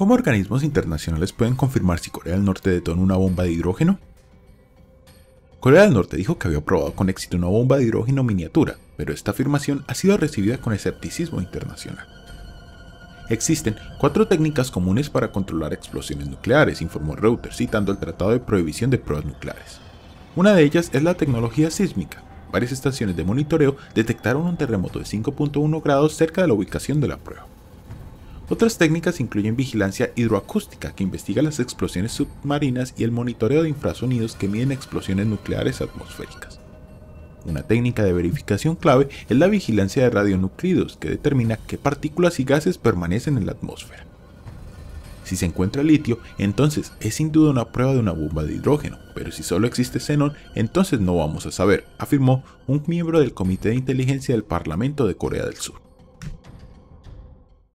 ¿Cómo organismos internacionales pueden confirmar si Corea del Norte detonó una bomba de hidrógeno? Corea del Norte dijo que había probado con éxito una bomba de hidrógeno miniatura, pero esta afirmación ha sido recibida con escepticismo internacional. Existen cuatro técnicas comunes para controlar explosiones nucleares, informó Reuters citando el Tratado de Prohibición de Pruebas Nucleares. Una de ellas es la tecnología sísmica. Varias estaciones de monitoreo detectaron un terremoto de 5.1 grados cerca de la ubicación de la prueba. Otras técnicas incluyen vigilancia hidroacústica, que investiga las explosiones submarinas, y el monitoreo de infrasonidos, que miden explosiones nucleares atmosféricas. Una técnica de verificación clave es la vigilancia de radionuclidos, que determina qué partículas y gases permanecen en la atmósfera. Si se encuentra litio, entonces es sin duda una prueba de una bomba de hidrógeno, pero si solo existe xenón, entonces no vamos a saber, afirmó un miembro del Comité de Inteligencia del Parlamento de Corea del Sur.